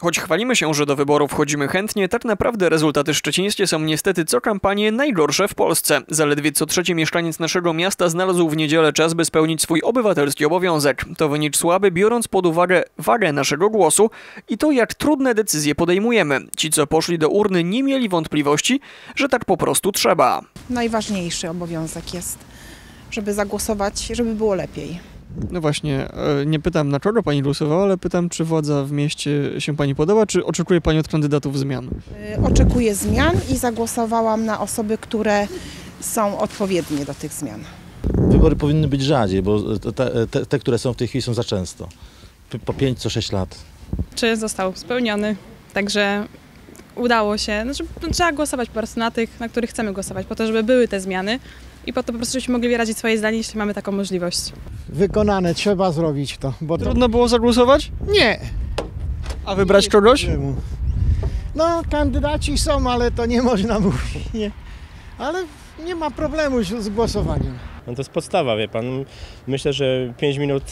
Choć chwalimy się, że do wyborów chodzimy chętnie, tak naprawdę rezultaty szczecińskie są niestety co kampanie najgorsze w Polsce. Zaledwie co trzeci mieszkaniec naszego miasta znalazł w niedzielę czas, by spełnić swój obywatelski obowiązek. To wynik słaby, biorąc pod uwagę wagę naszego głosu i to, jak trudne decyzje podejmujemy. Ci, co poszli do urny, nie mieli wątpliwości, że tak po prostu trzeba. najważniejszy obowiązek jest, żeby zagłosować, żeby było lepiej. No właśnie, e, nie pytam na kogo pani głosowała, ale pytam, czy władza w mieście się pani podoba, czy oczekuje pani od kandydatów zmian? Y, Oczekuję zmian i zagłosowałam na osoby, które są odpowiednie do tych zmian. Wybory powinny być rzadziej, bo te, te, te które są w tej chwili są za często. Po 5 co 6 lat. czy został spełniony. Także udało się. Znaczy, no, trzeba głosować po prostu na tych, na których chcemy głosować, po to, żeby były te zmiany i po to po prostu, żebyśmy mogli wyrazić swoje zdanie, jeśli mamy taką możliwość. wykonane, trzeba zrobić to, bo to Trudno było zagłosować? nie. A wybrać kogoś? No, kandydaci są, ale to nie można mówić, nie. Ale nie ma problemu z z głosowaniem. No to jest podstawa, wie pan. Myślę, że 5 minut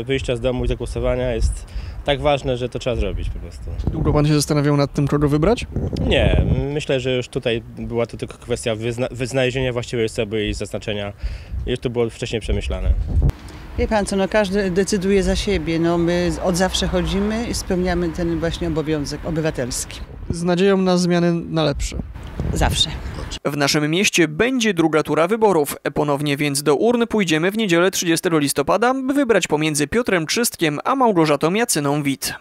e, wyjścia z domu i zagłosowania jest tak ważne, że to trzeba zrobić po prostu. Długo pan się zastanawiał nad tym, kogo wybrać? Nie, myślę, że już tutaj była to tylko kwestia wyzna- wyznalezienia właściwej osoby i zaznaczenia. Już to było wcześniej przemyślane. Wie pan co, no każdy decyduje za siebie. No my od zawsze chodzimy i spełniamy ten właśnie obowiązek obywatelski. Z nadzieją na zmiany na lepsze. Zawsze. W naszym mieście będzie druga tura wyborów. Ponownie więc do urny pójdziemy w niedzielę 30 listopada, by wybrać pomiędzy Piotrem Czystkiem a Małgorzatą Jacyną Wit.